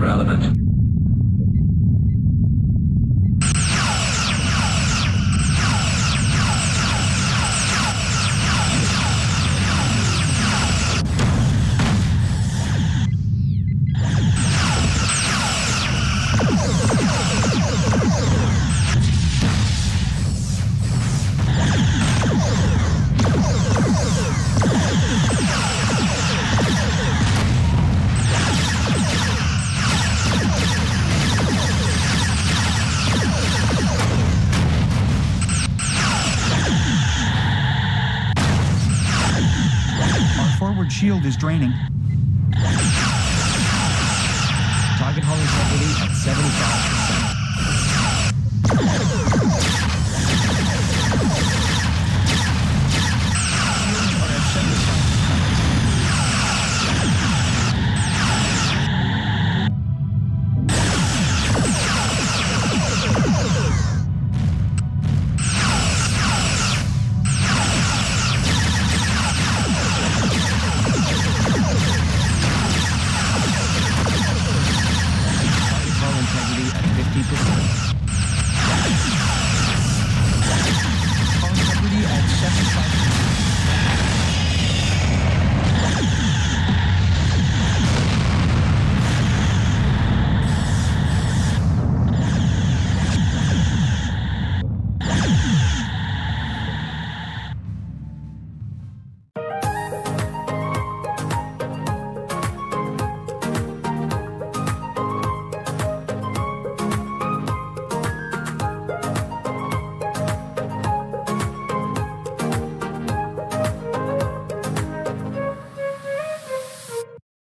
irrelevant. Shield is draining. Target hull integrity at 75%. 50%.